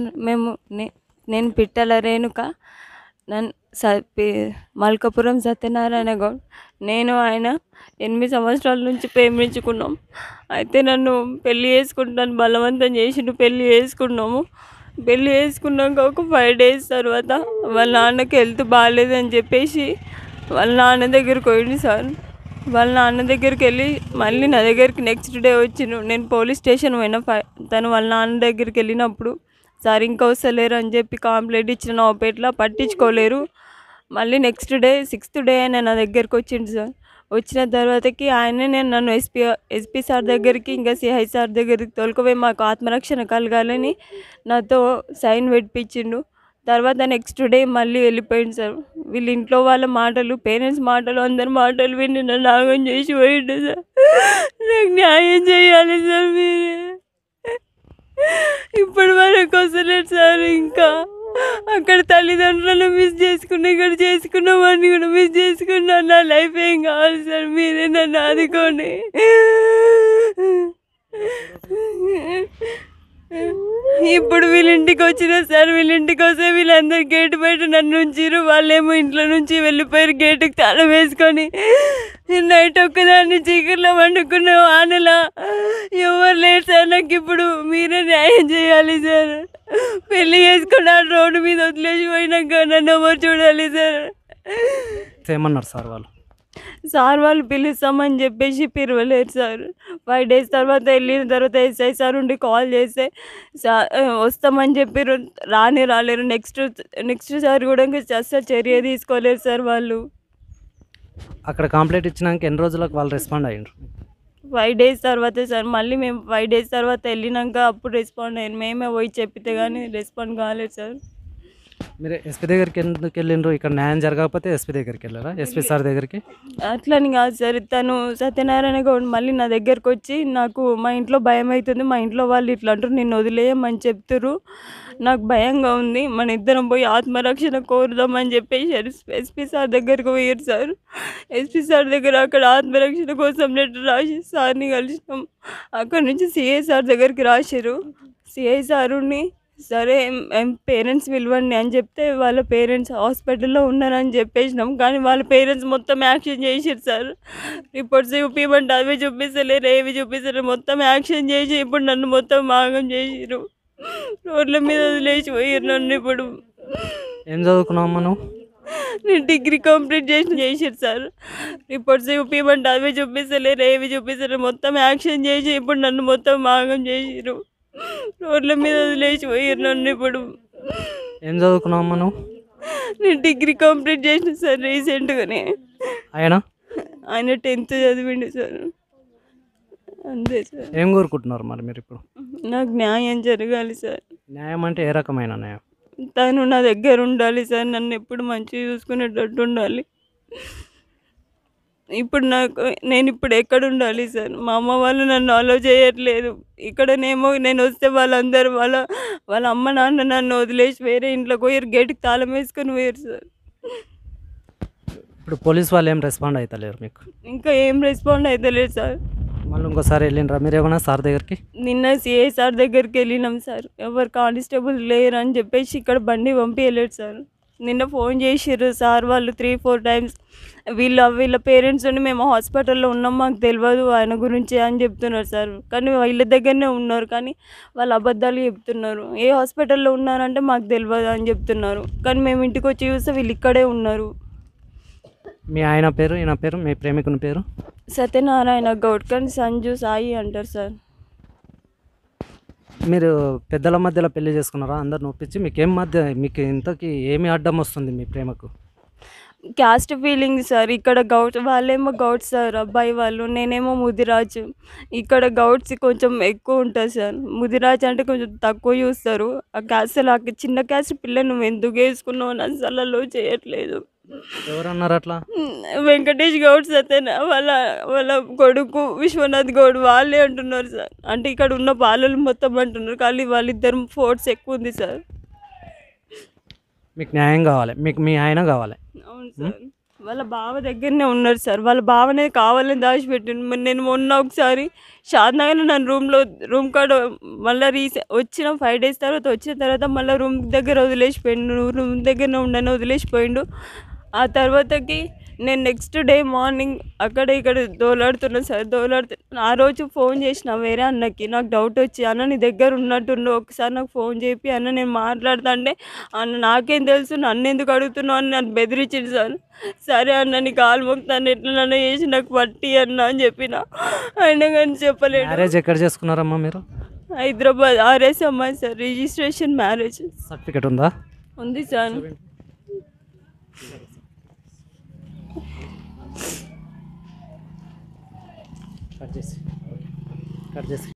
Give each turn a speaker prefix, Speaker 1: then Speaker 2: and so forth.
Speaker 1: మేము నే- నేను పిట్టల రేణుక నన్ను స పి- మల్కాపురం సత్యనారాయణ గౌడ్. నేను ఆయన ఎనిమిది సంవత్సరాల నుంచి ప్రేమించుకున్నాం. అయితే నన్ను పెళ్ళి చేసుకుంటాను బలవంతం చేసిండు పెళ్ళి చేసుకున్నాము. పెళ్ళి చేసుకున్నాక ఒక ఫైవ్ డేస్ తర్వాత వాళ్ళ నాన్నకి హెల్త్ బాగాలేదని చెప్పేసి వాళ్ళ నాన్న దగ్గరికి పోయింది సార్. వాళ్ళ నాన్న దగ్గరికి వెళ్ళి మళ్ళీ నా దగ్గరికి నెక్స్ట్ డే వచ్చిను నేను పోలీస్ స్టేషన్ పోయిన ఫై- తను వాళ్ళ నాన్న దగ్గరికి వెళ్ళినప్పుడు సార్ ఇంకా వస్తలేరు అని చెప్పి కాంప్లైంట్ ఇచ్చిన నాపేట్లో పట్టించుకోలేరు. మళ్ళీ నెక్స్ట్ డే సిక్స్త్ డే ఆయన నా దగ్గరికి వచ్చిండు సార్. వచ్చిన తర్వాతకి ఆయనే నేను నన్ను ఎస్పీ ఎస్పీ సార్ దగ్గరికి ఇంకా సిఐ సార్ దగ్గరికి తోలుకుపోయి మాకు ఆత్మరక్షణ కలగాలని నాతో సైన్ పెట్టించిండు తర్వాత నెక్స్ట్ డే మళ్ళీ వెళ్ళిపోయింది సార్. వీళ్ళ ఇంట్లో వాళ్ళ మాటలు పేరెంట్స్ మాటలు అందరి మాటలు విని నన్ను నాగం చేసి పోయిండు సార్. నాకు న్యాయం చేయాలి సార్ మీరే. ఇప్పటి వరకు వస్తలేదు సార్ ఇంకా. అక్కడ తల్లిదండ్రులను మిస్ చేసుకున్నా ఇక్కడ చేసుకున్నామని కూడా మిస్ చేసుకున్నా. నా లైఫ్ ఏం కావాలి సార్? మీరే నన్ను ఆదుకోండి. ఇప్పుడు వీళ్ళింటికి వచ్చిన సార్ వీళ్ళింటికి వస్తే వీళ్ళందరూ గేట్ బయట నన్ను ఉంచిరు వాళ్ళేమో ఇంట్లో నుంచి వెళ్ళిపోయారు గేటుకి తాళం వేసుకొని. నైట్ ఒక్కదాన్ని చీకట్లో వండుకున్న వానలా. ఎవరు లేరు సార్ నాకు ఇప్పుడు మీరే న్యాయం చేయాలి సార్. పెళ్ళి చేసుకున్నా రోడ్డు మీద వదిలేసి పోయినాక నన్ను ఎవరు చూడాలి సార్?
Speaker 2: ఏమన్నారు సార్ వాళ్ళు?
Speaker 1: సార్ వాళ్ళు పిలుస్తామని చెప్పేసి పిలవలేరు సార్. ఫైవ్ డేస్ తర్వాత వెళ్ళిన తర్వాత ఎస్ఐ సార్ ఉండి కాల్ చేస్తే సార్ వస్తామని చెప్పారు రాని రాలేరు. నెక్స్ట్ నెక్స్ట్ సార్ కూడా ఇంకా అస్సలు చర్య తీసుకోలేరు సార్ వాళ్ళు.
Speaker 2: అక్కడ కంప్లైంట్ ఇచ్చినాక ఎన్ని రోజులకు వాళ్ళు రెస్పాండ్ అయ్యిండ్రు?
Speaker 1: ఫైవ్ డేస్ తర్వాత సార్ మళ్ళీ మేము ఫైవ్ డేస్ తర్వాత వెళ్ళినాక అప్పుడు రెస్పాండ్ అయ్యారు మేమే పోయి చెప్పితే కానీ రెస్పాండ్ కాలేదు సార్.
Speaker 2: మీరు ఎస్పీ దగ్గరికి ఎందుకు వెళ్ళిండ్రు? ఇక్కడ న్యాయం జరగకపోతే ఎస్పీ దగ్గరికి వెళ్ళారా? ఎస్పీ సార్ దగ్గరికి?
Speaker 1: అట్లని కాదు సార్. తను సత్యనారాయణ గౌడ్ మళ్ళీ నా దగ్గరకు వచ్చి నాకు మా ఇంట్లో భయం అవుతుంది మా ఇంట్లో వాళ్ళు ఇట్లా అంటారు నిన్ను వదిలేయమని చెప్తురు నాకు భయంగా ఉంది. మన ఇద్దరం పోయి ఆత్మరక్షణ కోరుదామని చెప్పేసి ఎస్పీ సార్ దగ్గరకు పోయారు సార్. ఎస్పీ సార్ దగ్గర అక్కడ ఆత్మరక్షణ కోసం లెటర్ రాసి సార్ని కలిసినాం. అక్కడ నుంచి సిఐ సార్ దగ్గరికి రాశారు సిఐ సారుని సరే పేరెంట్స్ పిలవండి అని చెప్తే వాళ్ళ పేరెంట్స్ హాస్పిటల్లో ఉన్నారని చెప్పేసినాం. కానీ వాళ్ళ పేరెంట్స్ మొత్తం యాక్షన్ చేసారు సార్. రిపోర్ట్స్ చూపించమంటే అవి చూపిస్తలేరు ఏవి చూపిస్తలేరు మొత్తం యాక్షన్ చేసి ఇప్పుడు నన్ను మొత్తం భాగం చేసిరు రోడ్ల మీద వదిలేసి పోయారు నన్ను ఇప్పుడు.
Speaker 2: ఏం చదువుకున్నావు మనం
Speaker 1: నేను డిగ్రీ కంప్లీట్ చేసి చేసారు సార్. రిపోర్ట్స్ చూపించమంటే అవి చూపిస్తలేరు ఏవి చూపిస్తలేరు మొత్తం యాక్షన్ చేసి ఇప్పుడు నన్ను మొత్తం భాగం చేసిరు రోడ్ల మీద వదిలేసి పోయారు నన్ను ఇప్పుడు.
Speaker 2: ఏం చదువుకున్నావు మనం
Speaker 1: నేను డిగ్రీ కంప్లీట్ చేసిన సార్ రీసెంట్గానే.
Speaker 2: ఆయన?
Speaker 1: ఆయన టెన్త్ చదివిండు సార్. అంతే సార్.
Speaker 2: ఏం కోరుకుంటున్నారు మరి మీరు ఇప్పుడు?
Speaker 1: నాకు న్యాయం జరగాలి సార్.
Speaker 2: న్యాయం అంటే ఏ రకమైన న్యాయం?
Speaker 1: తను నా దగ్గర ఉండాలి సార్. నన్ను ఎప్పుడు మంచిగా చూసుకునేటట్టు ఉండాలి. ఇప్పుడు నాకు నేను ఇప్పుడు ఎక్కడ ఉండాలి సార్? మా అమ్మ వాళ్ళు నన్ను అలో చేయట్లేదు. ఇక్కడనేమో నేను వస్తే వాళ్ళందరూ వాళ్ళ వాళ్ళ అమ్మ నాన్న నన్ను వదిలేసి వేరే ఇంట్లోకి పోయారు గేటుకి తాళం వేసుకొని పోయారు సార్.
Speaker 2: ఇప్పుడు పోలీస్ వాళ్ళు ఏం రెస్పాండ్ అవుతలేరు మీకు?
Speaker 1: ఇంకా ఏం రెస్పాండ్ అవుతలేదు సార్.
Speaker 2: మళ్ళీ ఇంకోసారి వెళ్ళిండ్రా మీరు ఏమన్నా సార్ దగ్గరికి?
Speaker 1: నిన్న సిఐ సార్ దగ్గరికి వెళ్ళినాం సార్. ఎవరు కానిస్టేబుల్ లేరు అని చెప్పేసి ఇక్కడ బండి పంపి వెళ్ళాడు సార్. నిన్న ఫోన్ చేసిర్రు సార్ వాళ్ళు త్రీ ఫోర్ టైమ్స్ వీళ్ళ వీళ్ళ పేరెంట్స్ ఉండి మేము హాస్పిటల్లో ఉన్నాం మాకు తెలియదు ఆయన గురించి అని చెప్తున్నారు సార్. కానీ వీళ్ళ దగ్గరనే ఉన్నారు కానీ వాళ్ళు అబద్ధాలు చెప్తున్నారు. ఏ హాస్పిటల్లో ఉన్నారంటే మాకు తెలియదు అని చెప్తున్నారు. కానీ మేము ఇంటికి వచ్చి చూస్తే వీళ్ళు ఇక్కడే ఉన్నారు.
Speaker 2: మీ ఆయన పేరు ఈయన పేరు మీ ప్రేమికుని పేరు?
Speaker 1: సత్యనారాయణ గౌడ్ కానీ సంజు సాయి అంటారు సార్.
Speaker 2: మీరు పెద్దల మధ్యలో పెళ్ళి చేసుకున్నారా? అందరు నొప్పించి మీకు ఏం మధ్య మీకు ఇంతకి ఏమి అడ్డం వస్తుంది మీ ప్రేమకు?
Speaker 1: క్యాస్ట్ ఫీలింగ్ సార్ ఇక్కడ గౌట్ వాళ్ళేమో గౌట్స్ సార్ అబ్బాయి వాళ్ళు నేనేమో ముదిరాజు. ఇక్కడ గౌట్స్ కొంచెం ఎక్కువ ఉంటుంది సార్ ముదిరాజు అంటే కొంచెం తక్కువ చూస్తారు. ఆ క్యాస్ట్ అలా చిన్న క్యాస్ట్ పిల్ల నువ్వు ఎందుకు వేసుకున్నావు అని అసలు చేయట్లేదు
Speaker 2: ఎవరన్నారు అట్లా?
Speaker 1: వెంకటేష్ గౌడ్ సత్యన వాళ్ళ వాళ్ళ కొడుకు విశ్వనాథ్ గౌడ్ వాళ్ళే అంటున్నారు సార్. అంటే ఇక్కడ ఉన్న బాలలు మొత్తం అంటున్నారు కానీ వాళ్ళిద్దరు ఫోర్స్ ఎక్కువ ఉంది సార్.
Speaker 2: మీకు న్యాయం కావాలి. మీకు మీ ఆయన కావాలి.
Speaker 1: అవును సార్. వాళ్ళ బావ దగ్గరనే ఉన్నారు సార్. వాళ్ళ బావనే కావాలని దాచిపెట్టిండు. నేను మొన్న ఒకసారి షాద్నగర్లో నన్ను రూమ్లో రూమ్ కాడ మళ్ళీ రీసె వచ్చిన ఫైవ్ డేస్ తర్వాత వచ్చిన తర్వాత మళ్ళీ రూమ్ దగ్గర వదిలేసిపోయిండు. రూమ్ దగ్గరనే ఉండని వదిలేసిపోయిండు. ఆ తర్వాతకి నేను నెక్స్ట్ డే మార్నింగ్ అక్కడ ఇక్కడ దోలాడుతున్నా సార్ దోలాడుతున్నా ఆ రోజు ఫోన్ చేసిన వేరే అన్నకి నాకు డౌట్ వచ్చి అన్న నీ దగ్గర ఉన్నట్టుండు ఒకసారి నాకు ఫోన్ చేపి అన్న నేను మాట్లాడుతుంటే అన్న నాకేం తెలుసు నన్ను ఎందుకు అడుగుతున్నావు? అని నన్ను బెదిరించింది సార్. సరే అన్న నీ కాలు మొక్కుతాను ఎట్లా నన్ను చేసి నాకు పట్టి అన్న అని చెప్పిన. అయినా కానీ చెప్పలేడు
Speaker 2: మ్యారేజ్ ఎక్కడ చేసుకున్నారమ్మా మీరు?
Speaker 1: హైదరాబాద్ ఆర్ఎస్ అమ్మాయి సార్ రిజిస్ట్రేషన్ మ్యారేజ్.
Speaker 2: సర్టిఫికేట్ ఉందా?
Speaker 1: ఉంది సార్.
Speaker 2: కట్ చేసి కట్ చేసి